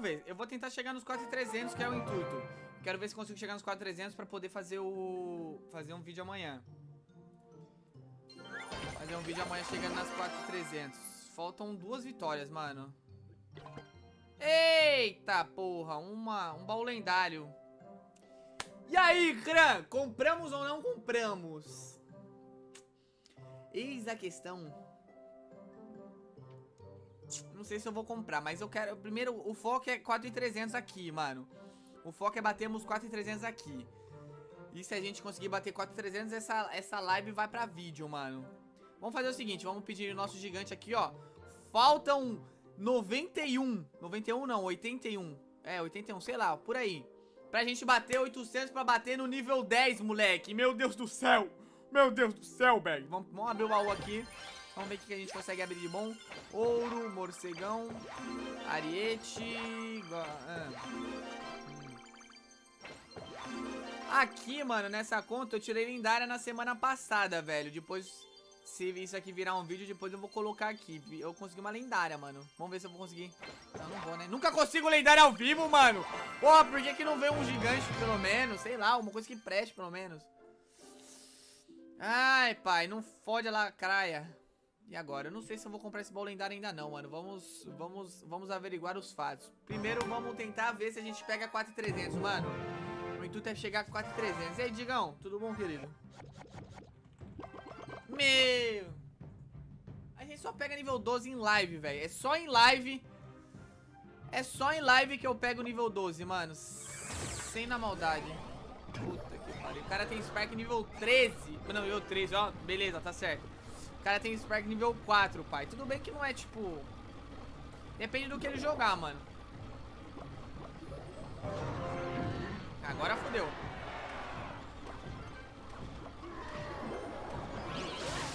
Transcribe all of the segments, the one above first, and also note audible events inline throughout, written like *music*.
Ver, eu vou tentar chegar nos 4,300, que é o intuito. Quero ver se consigo chegar nos 4,300 pra poder fazer o... Fazer um vídeo amanhã. Fazer um vídeo amanhã chegando nas 4,300. Faltam duas vitórias, mano. Eita porra, uma, um baú lendário. E aí, Cran? Compramos ou não compramos? Eis a questão. Não sei se eu vou comprar, mas eu quero... Primeiro, o foco é 4,300 aqui, mano. O foco é batermos 4,300 aqui. E se a gente conseguir bater 4,300, essa, essa live vai pra vídeo, mano. Vamos fazer o seguinte, vamos pedir o nosso gigante aqui, ó. Faltam 91. 91 não, 81. É, 81, sei lá, por aí. Pra gente bater 800 pra bater no nível 10, moleque. Meu Deus do céu. Meu Deus do céu, velho. Vamos, vamos abrir o baú aqui. Vamos ver o que a gente consegue abrir de bom. Ouro, morcegão, ariete... Ah. Aqui, mano, nessa conta eu tirei lendária na semana passada, velho. Depois, se isso aqui virar um vídeo, depois eu vou colocar aqui. Eu consegui uma lendária, mano. Vamos ver se eu vou conseguir. Não, não vou, né? Nunca consigo lendária ao vivo, mano. Porra, por que que não vem um gigante, pelo menos? Sei lá, uma coisa que preste, pelo menos. Ai, pai, não fode a lacraia. E agora? Eu não sei se eu vou comprar esse baú lendário ainda não, mano. Vamos, vamos, vamos averiguar os fatos. Primeiro vamos tentar ver se a gente pega 4,300, mano. O intuito é chegar com 4,300. E aí, Digão? Tudo bom, querido? Meu... A gente só pega nível 12 em live, velho. É só em live... É só em live que eu pego nível 12, mano. Sem na maldade. Puta que pariu. O cara tem Spark nível 13. Não, nível 13, ó. Beleza, tá certo cara tem Spark nível 4, pai. Tudo bem que não é, tipo... Depende do que ele jogar, mano. Agora fodeu.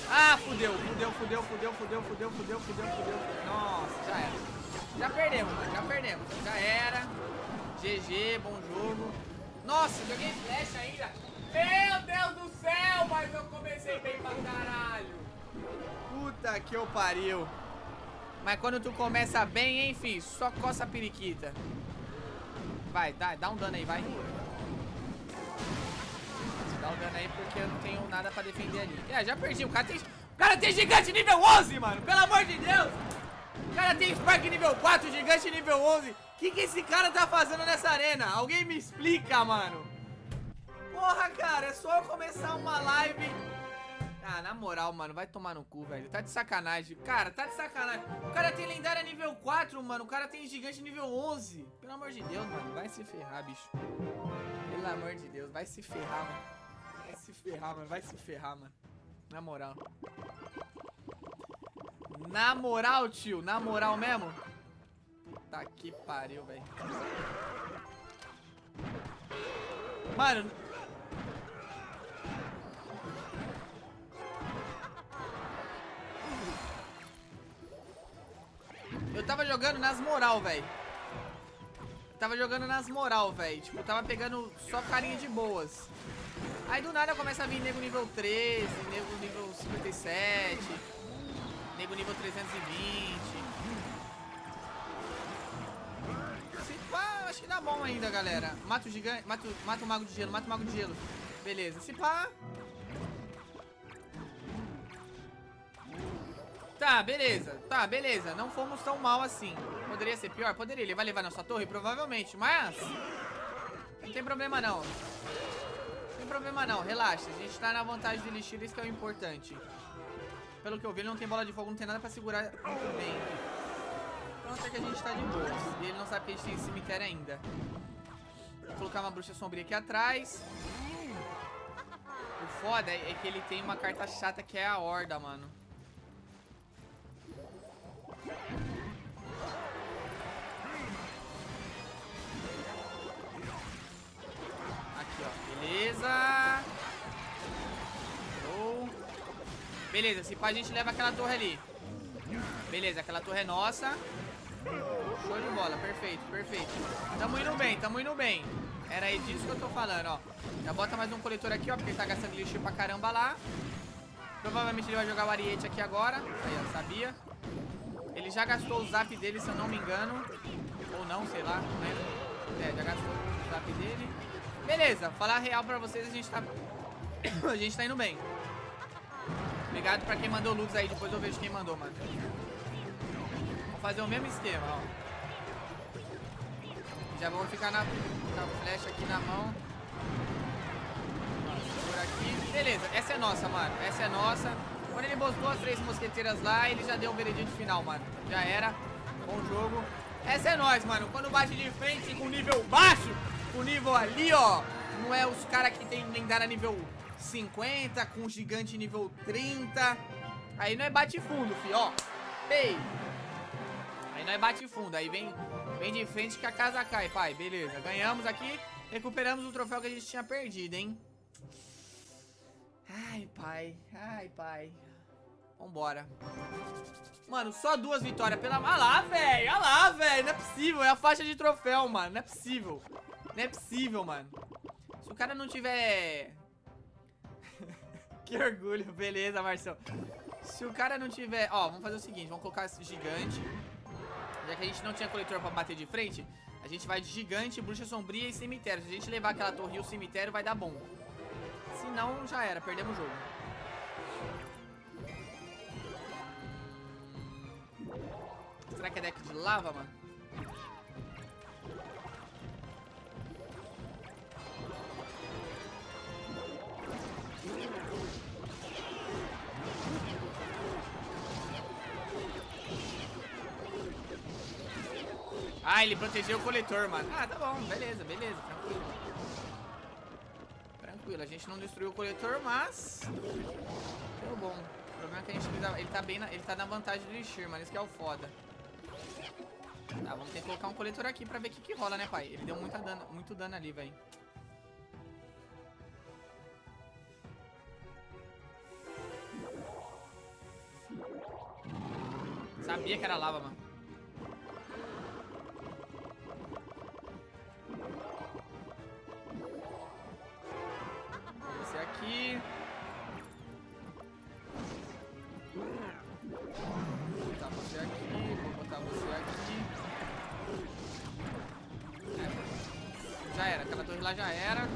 Ah, fudeu, fudeu, fudeu, fudeu, fudeu, fudeu, fudeu, fudeu, fudeu. Nossa, já era. Já perdemos, mano, já perdemos. Já era. GG, bom jogo. Nossa, joguei flash ainda. Meu Deus do céu, mas eu comecei bem pra caralho. Puta que eu pariu. Mas quando tu começa bem, hein? Só coça a periquita. Vai, dá, dá um dano aí, vai. Dá um dano aí porque eu não tenho nada pra defender ali. É, já perdi. O cara tem, o cara tem gigante nível 11, mano. Pelo amor de Deus. O cara tem Spark nível 4, gigante nível 11. O que, que esse cara tá fazendo nessa arena? Alguém me explica, mano. Porra, cara, é só eu começar uma live na moral, mano, vai tomar no cu, velho. Tá de sacanagem. Cara, tá de sacanagem. O cara tem lendária nível 4, mano. O cara tem gigante nível 11. Pelo amor de Deus, mano. Vai se ferrar, bicho. Pelo amor de Deus, vai se ferrar, mano. Vai se ferrar, mano. Vai se ferrar, mano. Na moral. Na moral, tio. Na moral mesmo. Puta que pariu, velho. Mano, jogando nas moral, velho. Tava jogando nas moral, velho. Tipo, tava pegando só carinha de boas. Aí do nada começa a vir nego nível 13, nego nível 57, nego nível 320. Se pá, acho que dá bom ainda, galera. Mata o gigante, mata, mata o mago de gelo, mata o mago de gelo. Beleza, se pá, Tá, beleza. Tá, beleza. Não fomos tão mal assim. Poderia ser pior? Poderia. Ele vai levar nossa torre? Provavelmente. Mas... Não tem problema, não. Não tem problema, não. Relaxa. A gente tá na vantagem do Elixir. Isso que é o importante. Pelo que eu vi, ele não tem bola de fogo. Não tem nada pra segurar muito bem. Então até que a gente tá de boa. E ele não sabe que a gente tem cemitério ainda. Vou colocar uma bruxa sombria aqui atrás. O foda é que ele tem uma carta chata que é a Horda, mano. Beleza, se pá, a gente leva aquela torre ali. Beleza, aquela torre é nossa. Show de bola, perfeito, perfeito. Tamo indo bem, tamo indo bem. Era aí disso que eu tô falando, ó. Já bota mais um coletor aqui, ó, porque ele tá gastando lixo pra caramba lá. Provavelmente ele vai jogar o ariete aqui agora. Aí, ó, sabia. Ele já gastou o zap dele, se eu não me engano. Ou não, sei lá, né? É, já gastou o zap dele. Beleza, falar real pra vocês, a gente tá... *coughs* a gente tá indo bem. Obrigado pra quem mandou loots aí, depois eu vejo quem mandou, mano. Vamos fazer o mesmo esquema, ó. Já vamos ficar na, na flecha aqui na mão. Por aqui. Beleza, essa é nossa, mano. Essa é nossa. Quando ele botou as três mosqueteiras lá, ele já deu o veredito final, mano. Já era. Bom jogo. Essa é nós, mano. Quando bate de frente com nível baixo, com nível ali, ó. Não é os caras que tem lendária nível 50, com gigante nível 30. Aí é bate fundo, fi, ó. Ei. Aí é bate fundo, aí vem, vem de frente que a casa cai, pai. Beleza, ganhamos aqui. Recuperamos o troféu que a gente tinha perdido, hein. Ai, pai. Ai, pai. Vambora. Mano, só duas vitórias pela... Ah lá, velho. Ah lá, velho. Não é possível. É a faixa de troféu, mano. Não é possível. Não é possível, mano. Se o cara não tiver... que orgulho. Beleza, Marcelo. Se o cara não tiver... Ó, vamos fazer o seguinte. Vamos colocar esse gigante. Já que a gente não tinha coletor pra bater de frente, a gente vai de gigante, bruxa sombria e cemitério. Se a gente levar aquela torre e o cemitério, vai dar bom. Se não, já era. Perdemos o jogo. Será que é deck de lava, mano? Ah, ele protegeu o coletor, mano. Ah, tá bom. Beleza, beleza. Tranquilo. Tranquilo. A gente não destruiu o coletor, mas... Deu bom. O problema é que a gente... Ele tá bem na, ele tá na vantagem do Elixir, mano. Isso que é o foda. Tá, vamos ter que colocar um coletor aqui pra ver o que, que rola, né, pai? Ele deu muita dano, muito dano ali, velho. Sabia que era lava, mano. Torre lá já era.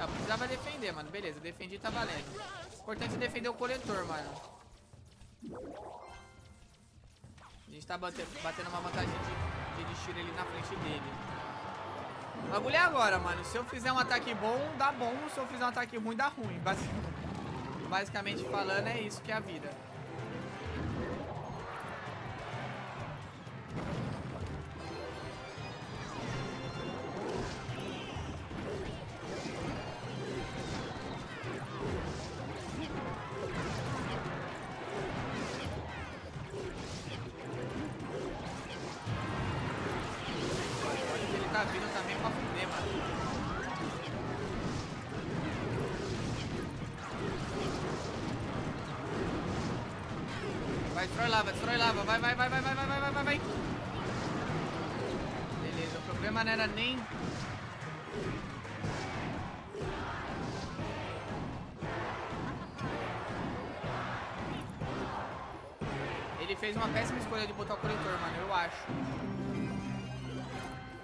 Eu precisava defender, mano. Beleza, defendi tá valendo. Importante defender o coletor, mano. A gente tá batendo, batendo uma vantagem de, de elixir ali na frente dele. O bagulho é agora, mano. Se eu fizer um ataque bom, dá bom. Se eu fizer um ataque ruim, dá ruim. Basicamente falando, é isso que é a vida. Vai, destrói lava, destrói lava. Vai, vai, vai, vai, vai, vai, vai, vai, vai, vai. Beleza, o problema não era nem... Ele fez uma péssima escolha de botar o coletor, mano, eu acho.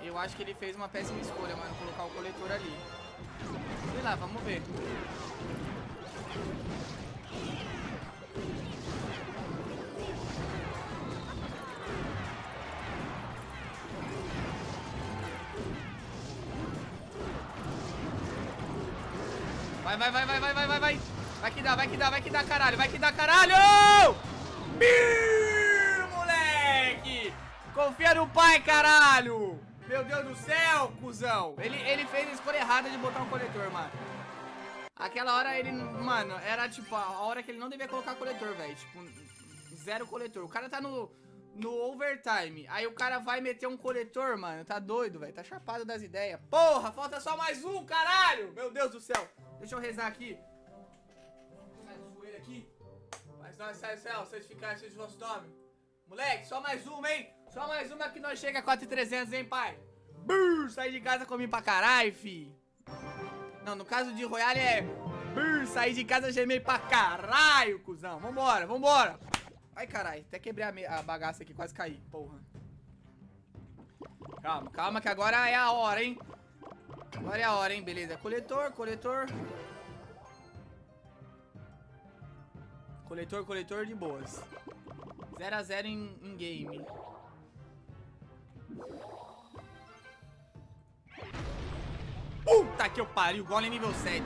Eu acho que ele fez uma péssima escolha, mano, colocar o coletor ali. Sei lá, vamos ver. Vai, vai, vai, vai, vai, vai, vai, vai. Vai que dá, vai que dá, vai que dá, caralho. Vai que dá, caralho! Ih, moleque! Confia no pai, caralho! Meu Deus do céu, cuzão! Ele, ele fez a escolha errada de botar um coletor, mano. Aquela hora ele, mano, era tipo a hora que ele não devia colocar coletor, velho. Tipo, zero coletor. O cara tá no, no overtime. Aí o cara vai meter um coletor, mano. Tá doido, velho. Tá chapado das ideias. Porra, falta só mais um, caralho! Meu Deus do céu. Deixa eu rezar aqui. Sai do joelho aqui. Mas nós sai do céu, santificar esse vosso nome. Moleque, só mais uma, hein? Só mais uma que nós chega a 4,300, hein, pai? Brrr, saí de casa, comi pra caralho, fi. Não, no caso de Royale é... Brrr, saí de casa, gemei pra caralho, cuzão. Vambora, vambora. Ai, caralho, até quebrei a, a bagaça aqui, quase caí, porra. Calma, calma que agora é a hora, hein. Agora é a hora, hein, beleza. Coletor, coletor. Coletor, coletor de boas. 0 a 0 em, em game. Puta que eu pariu, golem nível 7.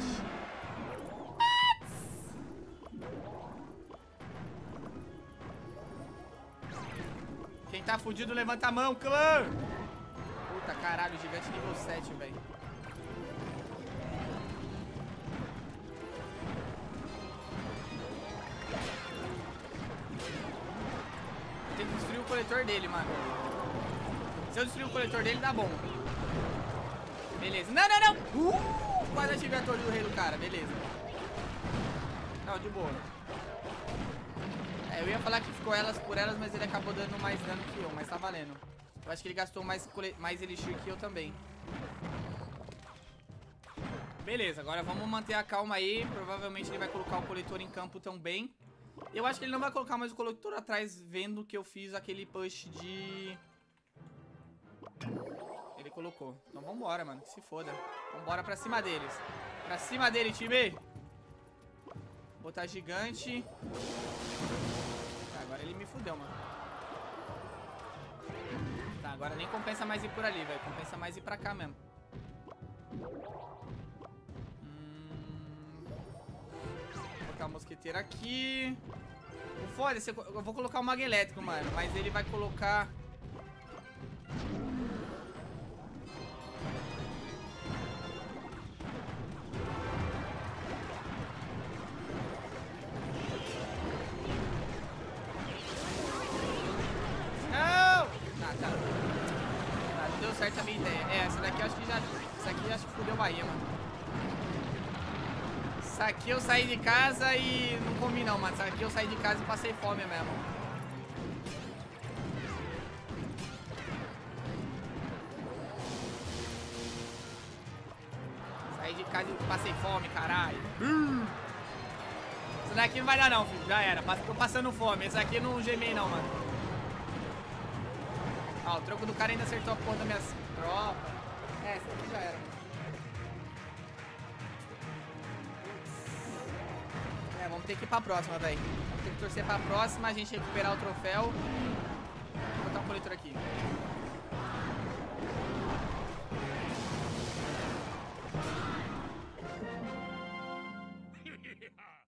Quem tá fudido, levanta a mão, clã! Puta caralho, gigante nível 7, velho. Dele, mano. Se eu destruir o coletor dele, dá bom. Beleza. Não, não, não! Uh, quase ativei a torre do rei do cara, beleza. Não, de boa. É, eu ia falar que ficou elas por elas, mas ele acabou dando mais dano que eu, mas tá valendo. Eu acho que ele gastou mais, mais elixir que eu também. Beleza, agora vamos manter a calma aí. Provavelmente ele vai colocar o coletor em campo também. Eu acho que ele não vai colocar mais o coletor atrás, vendo que eu fiz aquele push de... Ele colocou. Então vambora, mano, que se foda. Vambora pra cima deles. Pra cima dele, time! Botar gigante. Tá, agora ele me fudeu, mano. Tá, agora nem compensa mais ir por ali, velho. Compensa mais ir pra cá mesmo. Vou colocar o aqui. Foda-se, eu vou colocar o mago elétrico, mano. Mas ele vai colocar... aqui eu saí de casa e... Não comi não. Essa aqui eu saí de casa e passei fome mesmo. Saí de casa e passei fome, caralho. Essa daqui não vai dar não, filho. Já era. Tô passando fome. Essa aqui não gemei não, mano. Ah, o troco do cara ainda acertou a porra das minhas tropas. É, essa aqui já era. É, vamos ter que ir pra próxima, velho. Vamos ter que torcer pra próxima, a gente recuperar o troféu. Vou botar um coletor aqui.